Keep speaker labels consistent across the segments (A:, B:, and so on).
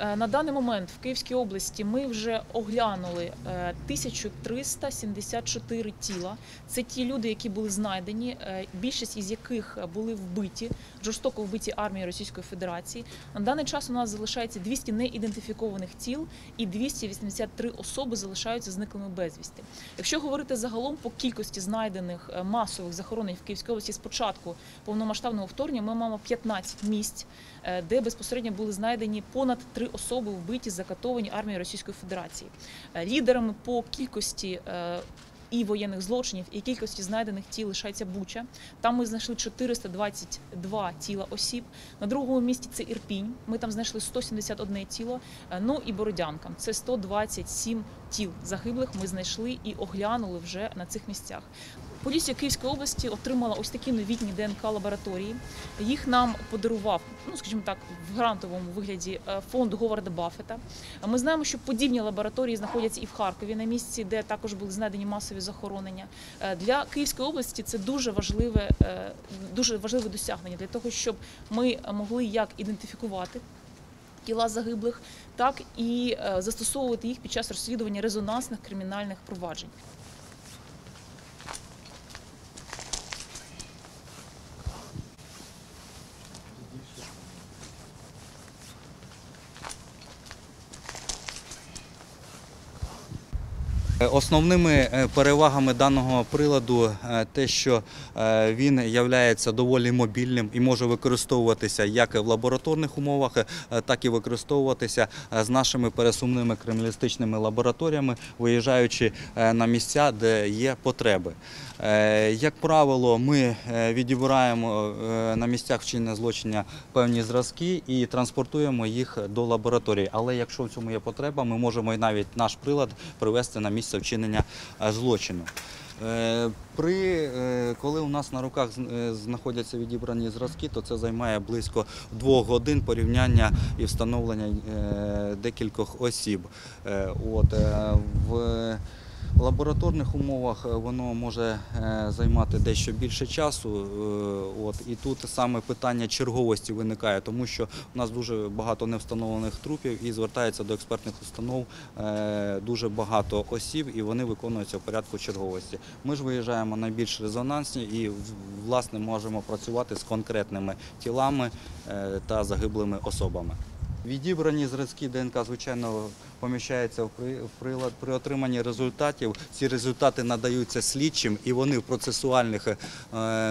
A: Е, На даний момент в Київській області ми вже оглянули е, 1374 тіла. Це ті люди, які були знайдені, е, більшість із яких були вбиті, жорстоко вбиті армією Російської Федерації. На даний час у нас залишається 200 неідентифікованих тіл і 283 особи залишаються зниклими безвісти. Якщо говорити загалом по кількості знайдених е, масових захоронень в Київській області з початку повномасштабного вторгнення, ми маємо 15 місць, е, де безпосередньо були знайдені понад три особи вбиті, закатовані армією Російської Федерації. Е, Лідерами по кількості е, і воєнних злочинів, і кількості знайдених тіл лишається Буча. Там ми знайшли 422 тіла осіб. На другому місці це Ірпінь. Ми там знайшли 171 тіло. Е, Ну і Бородянка. Це 127 тіл загиблих. Ми знайшли і оглянули вже на цих місцях. Поліція Київської області отримала ось такі новітні ДНК лабораторії. Їх нам подарував, ну скажімо так, в грантовому вигляді е, фонд Говарда Баффета. Ми знаємо, що подібні лабораторії знаходяться і в Харкові на місці, де також були знайдені масові захоронення. Е, Для Київської області це дуже важливе, е, дуже важливе досягнення для того, щоб ми могли як ідентифікувати. Тіла загиблих, так і застосовувати їх під час розслідування резонансних кримінальних проваджень.
B: Основними е, перевагами даного приладу е, те, що е, він є доволі мобільним і може використовуватися як в лабораторних умовах, е, так і використовуватися е, з нашими пересувними криміналістичними лабораторіями, виїжджаючи е, на місця, де є потреби. Е, Як правило, ми е, відібираємо е, на місцях вчинення злочиння певні зразки і транспортуємо їх до лабораторії. Але якщо в цьому є потреба, ми можемо навіть наш прилад привести на місце вчинення е, злочину. Е, При е, коли у нас на руках знаходяться відібрані зразки, то це займає близько двох годин порівняння і встановлення декількох осіб. От е, в лабораторних умовах е, воно може е, займати дещо більше часу. е, От і тут саме питання черговості виникає, тому що у нас дуже багато невстановлених трупів і звертається до експертних установ дуже багато осіб, і вони виконуються в порядку черговості. Ми ж виїжджаємо на більш резонансні і власне можемо працювати з конкретними тілами та загиблими особами. Відібрані зразки ДНК, звичайно, поміщаються в при- прилад. При отриманні результатів ці результати надаються слідчим, і вони в процесуальних е,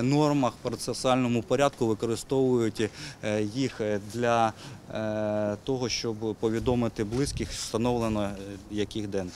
B: нормах, в процесуальному порядку використовують е, їх для е, того, щоб повідомити близьких, встановлено яких ДНК.